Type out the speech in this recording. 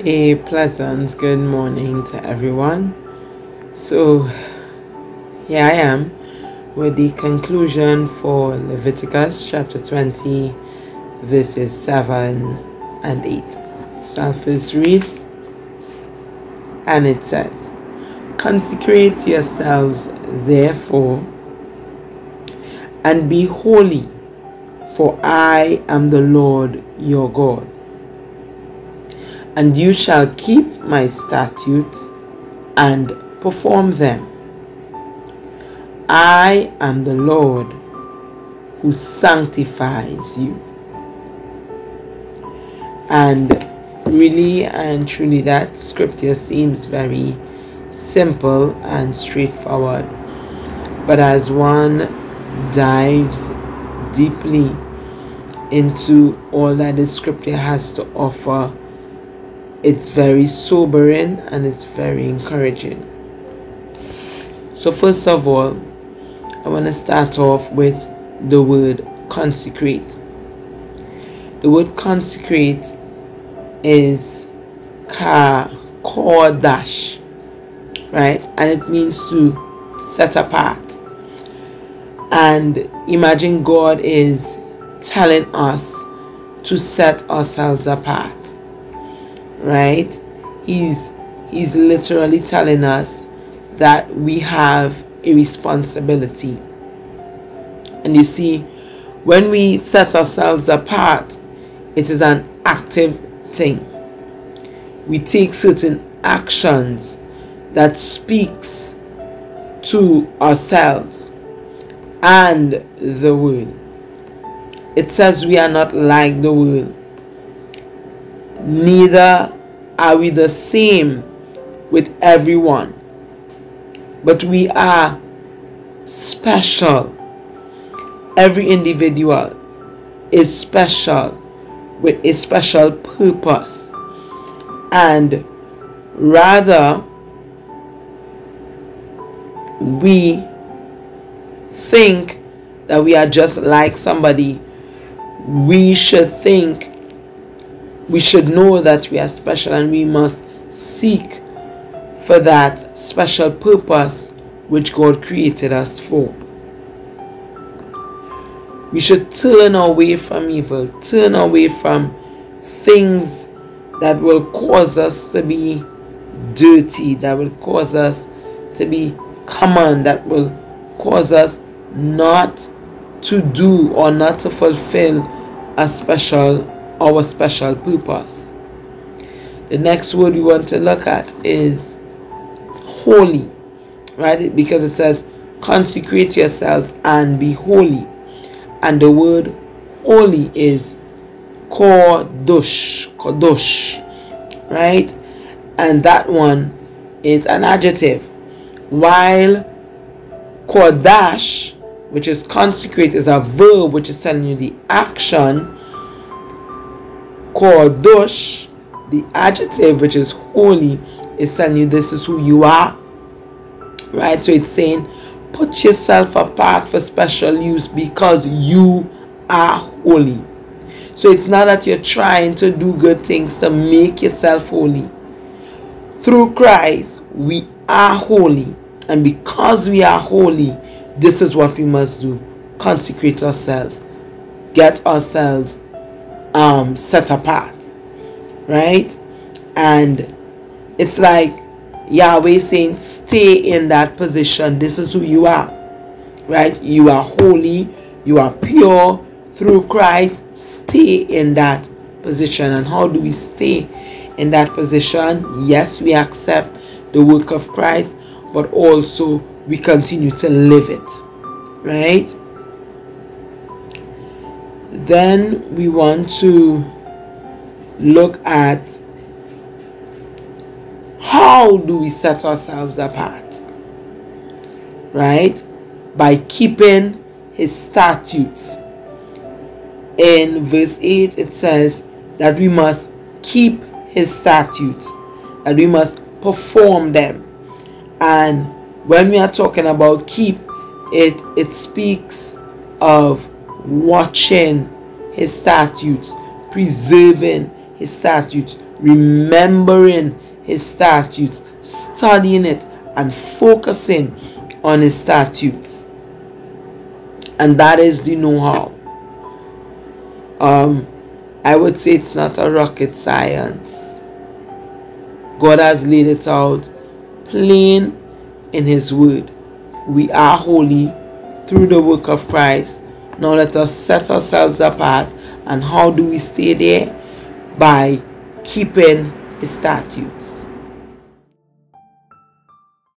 A pleasant good morning to everyone. So, here I am with the conclusion for Leviticus chapter 20, verses 7 and 8. So, I'll first read, and it says, Consecrate yourselves, therefore, and be holy, for I am the Lord your God and you shall keep my statutes and perform them. I am the Lord who sanctifies you. And really and truly, that scripture seems very simple and straightforward. But as one dives deeply into all that the scripture has to offer, it's very sobering and it's very encouraging. So, first of all, I want to start off with the word consecrate. The word consecrate is ka kodash, right? And it means to set apart. And imagine God is telling us to set ourselves apart right? He's he's literally telling us that we have a responsibility. And you see, when we set ourselves apart, it is an active thing. We take certain actions that speaks to ourselves and the world. It says we are not like the world. Neither are we the same with everyone, but we are special. Every individual is special with a special purpose. And rather, we think that we are just like somebody, we should think we should know that we are special and we must seek for that special purpose which God created us for. We should turn away from evil, turn away from things that will cause us to be dirty, that will cause us to be common, that will cause us not to do or not to fulfill a special our special purpose. The next word we want to look at is holy, right? Because it says, consecrate yourselves and be holy. And the word holy is kodosh, kodosh, right? And that one is an adjective. While kodash, which is consecrate, is a verb which is telling you the action Kodosh, the adjective which is holy, is telling you this is who you are. Right? So it's saying put yourself apart for special use because you are holy. So it's not that you're trying to do good things to make yourself holy. Through Christ, we are holy. And because we are holy, this is what we must do consecrate ourselves, get ourselves um, set apart, right? And it's like Yahweh saying, stay in that position. This is who you are, right? You are holy, you are pure through Christ. Stay in that position. And how do we stay in that position? Yes, we accept the work of Christ, but also we continue to live it, right? Then we want to look at how do we set ourselves apart? Right? By keeping his statutes. In verse 8 it says that we must keep his statutes, that we must perform them. And when we are talking about keep, it it speaks of watching his statutes, preserving his statutes, remembering his statutes, studying it, and focusing on his statutes. And that is the know how. Um, I would say it's not a rocket science. God has laid it out plain in His Word. We are holy through the work of Christ. Now let us set ourselves apart. And how do we stay there? By keeping the statutes.